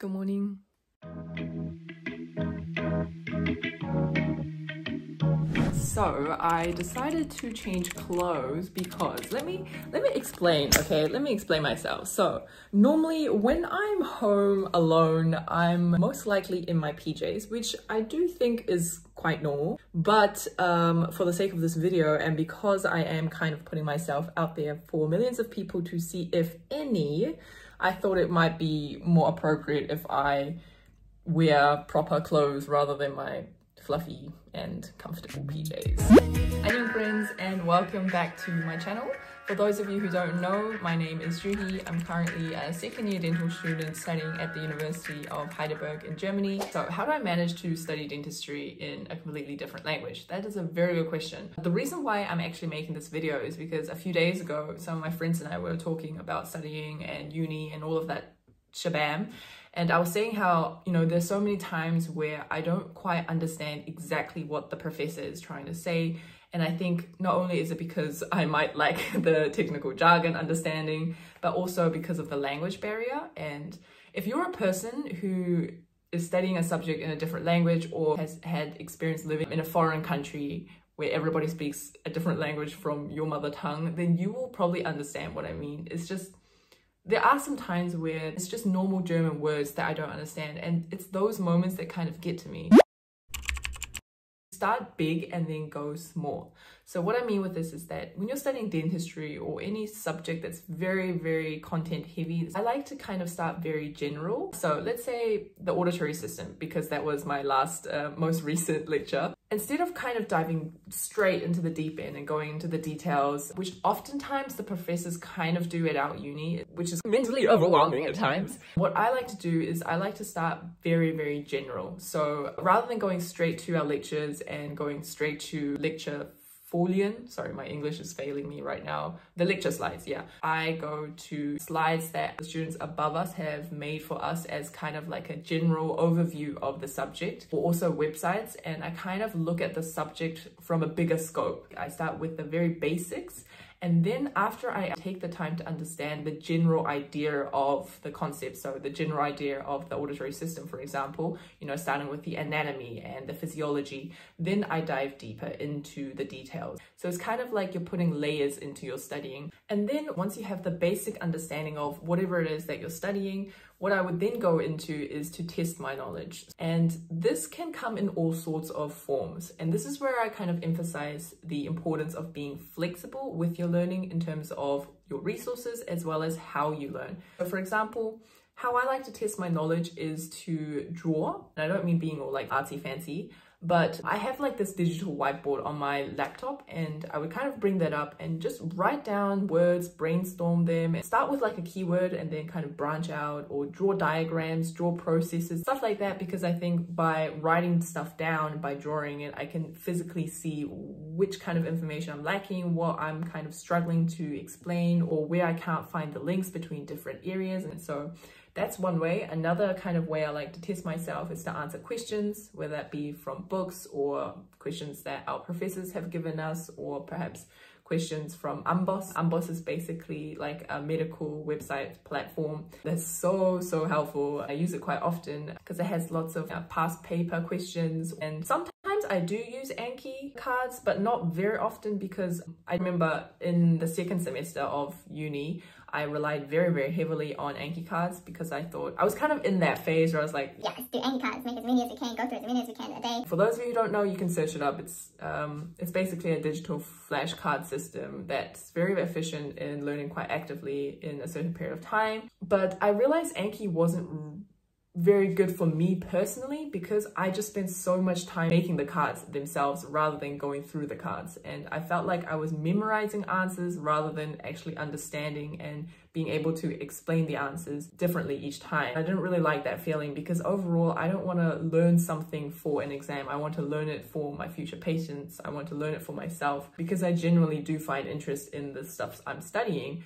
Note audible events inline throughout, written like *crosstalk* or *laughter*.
Good morning. So I decided to change clothes because let me let me explain, okay? Let me explain myself. So normally when I'm home alone, I'm most likely in my PJs, which I do think is quite normal. But um, for the sake of this video and because I am kind of putting myself out there for millions of people to see if any, I thought it might be more appropriate if I wear proper clothes rather than my fluffy and comfortable PJs. Hello friends and welcome back to my channel. For those of you who don't know, my name is Juhi. I'm currently a second year dental student studying at the University of Heidelberg in Germany. So how do I manage to study dentistry in a completely different language? That is a very good question. The reason why I'm actually making this video is because a few days ago, some of my friends and I were talking about studying and uni and all of that shabam and I was saying how, you know, there's so many times where I don't quite understand exactly what the professor is trying to say. And I think not only is it because I might like *laughs* the technical jargon understanding, but also because of the language barrier. And if you're a person who is studying a subject in a different language or has had experience living in a foreign country where everybody speaks a different language from your mother tongue, then you will probably understand what I mean. It's just there are some times where it's just normal German words that I don't understand and it's those moments that kind of get to me. Start big and then go small. So what I mean with this is that when you're studying dentistry or any subject that's very, very content heavy, I like to kind of start very general. So let's say the auditory system, because that was my last, uh, most *laughs* recent lecture. Instead of kind of diving straight into the deep end and going into the details, which oftentimes the professors kind of do at our uni, which is mentally overwhelming at times. What I like to do is I like to start very, very general. So rather than going straight to our lectures and going straight to lecture Folien. Sorry, my English is failing me right now. The lecture slides, yeah. I go to slides that the students above us have made for us as kind of like a general overview of the subject, or also websites. And I kind of look at the subject from a bigger scope. I start with the very basics and then after I take the time to understand the general idea of the concept, so the general idea of the auditory system, for example, you know, starting with the anatomy and the physiology, then I dive deeper into the details. So it's kind of like you're putting layers into your studying. And then once you have the basic understanding of whatever it is that you're studying, what I would then go into is to test my knowledge. And this can come in all sorts of forms. And this is where I kind of emphasize the importance of being flexible with your learning in terms of your resources as well as how you learn. So for example, how I like to test my knowledge is to draw. And I don't mean being all like artsy fancy, but I have like this digital whiteboard on my laptop and I would kind of bring that up and just write down words, brainstorm them, and start with like a keyword and then kind of branch out or draw diagrams, draw processes, stuff like that because I think by writing stuff down, by drawing it, I can physically see which kind of information I'm lacking, what I'm kind of struggling to explain or where I can't find the links between different areas. And so that's one way. Another kind of way I like to test myself is to answer questions, whether that be from books or questions that our professors have given us, or perhaps questions from Amboss. Amboss is basically like a medical website platform that's so, so helpful. I use it quite often because it has lots of uh, past paper questions and sometimes I do use Anki cards, but not very often because I remember in the second semester of uni, I relied very, very heavily on Anki cards because I thought I was kind of in that phase where I was like, yes, do Anki cards, make as many as we can, go through as many as we can a day. For those of you who don't know, you can search it up. It's um, it's basically a digital flashcard system that's very efficient in learning quite actively in a certain period of time. But I realized Anki wasn't very good for me personally because I just spent so much time making the cards themselves rather than going through the cards. And I felt like I was memorizing answers rather than actually understanding and being able to explain the answers differently each time. I didn't really like that feeling because overall, I don't want to learn something for an exam. I want to learn it for my future patients. I want to learn it for myself because I genuinely do find interest in the stuff I'm studying.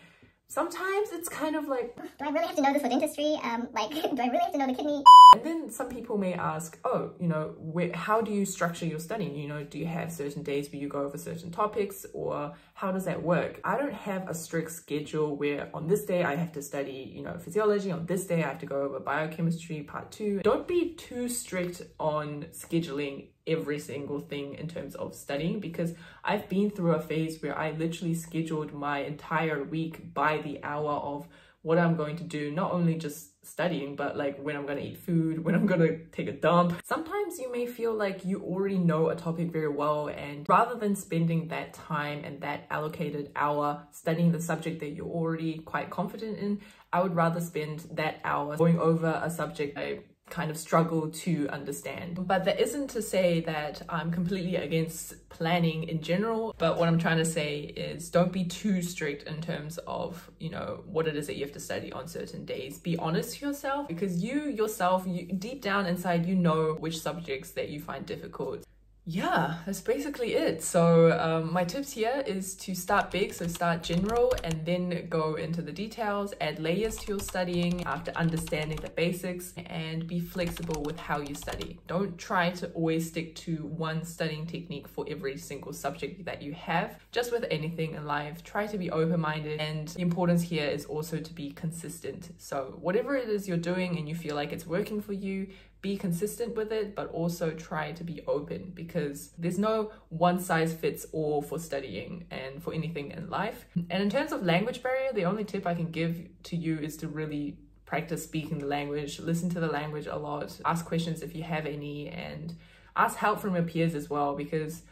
Sometimes it's kind of like, Do I really have to know this for dentistry? Um, like, *laughs* do I really have to know the kidney? and then some people may ask, oh, you know, where, how do you structure your studying? You know, do you have certain days where you go over certain topics or how does that work? I don't have a strict schedule where on this day I have to study, you know, physiology. On this day I have to go over biochemistry part two. Don't be too strict on scheduling every single thing in terms of studying because I've been through a phase where I literally scheduled my entire week by the hour of what I'm going to do, not only just studying, but like when I'm gonna eat food, when I'm gonna take a dump. Sometimes you may feel like you already know a topic very well and rather than spending that time and that allocated hour studying the subject that you're already quite confident in, I would rather spend that hour going over a subject I kind of struggle to understand. But that isn't to say that I'm completely against planning in general. But what I'm trying to say is don't be too strict in terms of, you know, what it is that you have to study on certain days. Be honest to yourself because you yourself, you deep down inside, you know which subjects that you find difficult yeah, that's basically it. So um, my tips here is to start big, so start general and then go into the details, add layers to your studying after understanding the basics and be flexible with how you study. Don't try to always stick to one studying technique for every single subject that you have. Just with anything in life, try to be open-minded and the importance here is also to be consistent. So whatever it is you're doing and you feel like it's working for you, be consistent with it, but also try to be open because there's no one size fits all for studying and for anything in life. And in terms of language barrier, the only tip I can give to you is to really practice speaking the language, listen to the language a lot, ask questions if you have any, and ask help from your peers as well because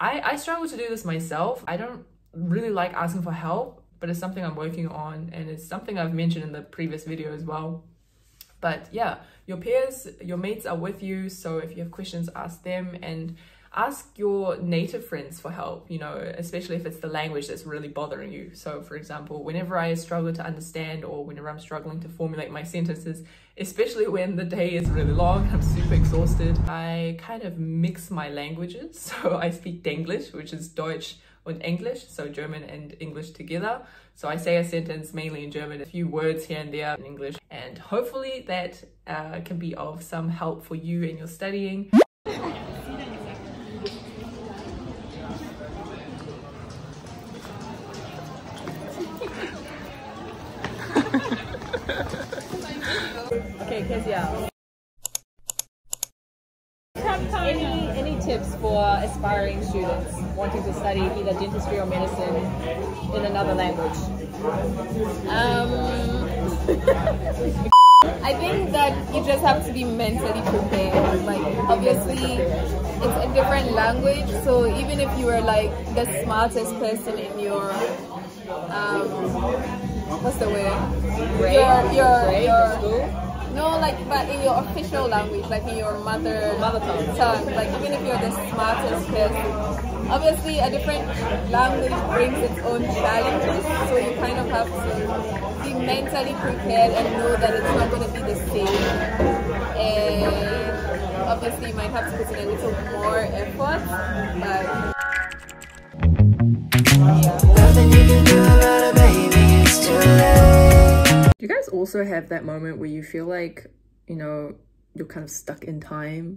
I, I struggle to do this myself. I don't really like asking for help, but it's something I'm working on and it's something I've mentioned in the previous video as well. But yeah, your peers, your mates are with you. So if you have questions, ask them and ask your native friends for help, you know, especially if it's the language that's really bothering you. So for example, whenever I struggle to understand or whenever I'm struggling to formulate my sentences, especially when the day is really long, I'm super exhausted, I kind of mix my languages. *laughs* So I speak Denglish, which is Deutsch and English, so German and English together. So I say a sentence mainly in German, a few words here and there in English, and hopefully that uh, can be of some help for you in your studying. *laughs* okay, Kezia. Any any tips for aspiring students wanting to study either dentistry or medicine in another language? Um, *laughs* I think that you just have to be mentally prepared. Like, obviously, it's a different language, so even if you are like the smartest person in your, um, what's the word? Grade? Your, your, Grade? your, School? No, like, but in your official language, like in your mother, Mother tongue. tongue, like even if you're the smartest person, obviously a different language brings its own challenges, so you kind of have to be mentally prepared and know that it's not going to be the same. And obviously you might have to put in a little more effort, but Nothing guys also have that moment where you feel like, you know, you're kind of stuck in time?